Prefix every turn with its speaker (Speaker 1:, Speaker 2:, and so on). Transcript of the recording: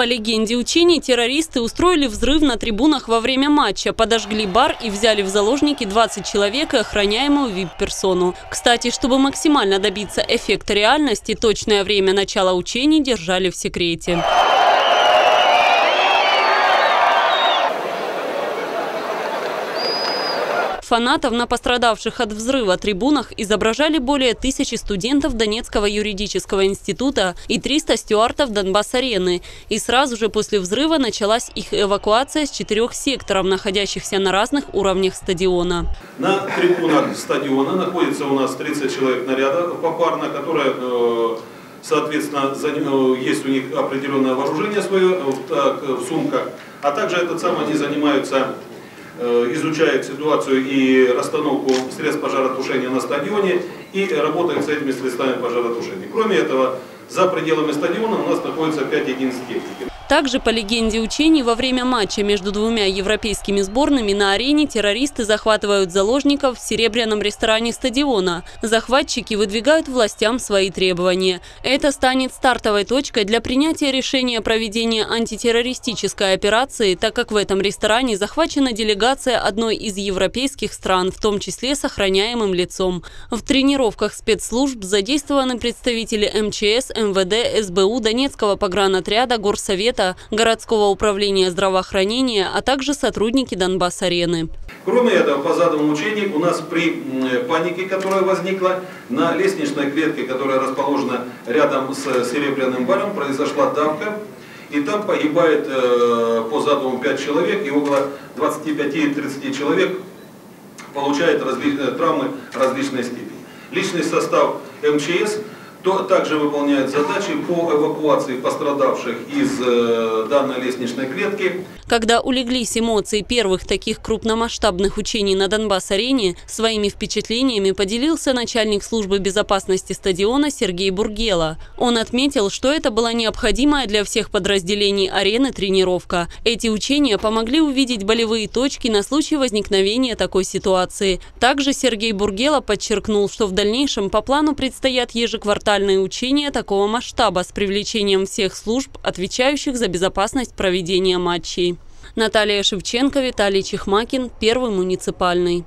Speaker 1: По легенде учений, террористы устроили взрыв на трибунах во время матча, подожгли бар и взяли в заложники 20 человек и охраняемую вип-персону. Кстати, чтобы максимально добиться эффекта реальности, точное время начала учений держали в секрете. Фанатов на пострадавших от взрыва трибунах изображали более тысячи студентов Донецкого юридического института и 300 стюартов Донбасс-арены. И сразу же после взрыва началась их эвакуация с четырех секторов, находящихся на разных уровнях стадиона.
Speaker 2: На трибунах стадиона находится у нас 30 человек наряда попарно, которые э, соответственно, э, есть у них определенное вооружение свое э, в сумках, а также этот самый они занимаются изучает ситуацию и расстановку средств пожаротушения на стадионе и работает с этими средствами пожаротушения. Кроме этого, за пределами стадиона у нас находится 5 единиц техники.
Speaker 1: Также, по легенде учений, во время матча между двумя европейскими сборными на арене террористы захватывают заложников в серебряном ресторане стадиона. Захватчики выдвигают властям свои требования. Это станет стартовой точкой для принятия решения о проведении антитеррористической операции, так как в этом ресторане захвачена делегация одной из европейских стран, в том числе с охраняемым лицом. В тренировках спецслужб задействованы представители МЧС, МВД, СБУ, Донецкого погранотряда, Горсовета, совета, городского управления здравоохранения, а также сотрудники Донбасс-арены.
Speaker 2: Кроме этого, по заданному учению у нас при панике, которая возникла, на лестничной клетке, которая расположена рядом с Серебряным баром, произошла давка. И там погибает э, по задуму 5 человек, и около 25-30 человек получает. Э, травмы различной степени. Личный состав МЧС то также выполняет задачи по эвакуации пострадавших из э, данной лестничной клетки.
Speaker 1: Когда улеглись эмоции первых таких крупномасштабных учений на Донбасс-арене, своими впечатлениями поделился начальник службы безопасности стадиона Сергей Бургела. Он отметил, что это была необходимая для всех подразделений арены тренировка. Эти учения помогли увидеть болевые точки на случай возникновения такой ситуации. Также Сергей Бургела подчеркнул, что в дальнейшем по плану предстоят ежеквартальные фронтальные учения такого масштаба с привлечением всех служб, отвечающих за безопасность проведения матчей. Наталья Шевченко, Виталий Чехмакин, Первый муниципальный.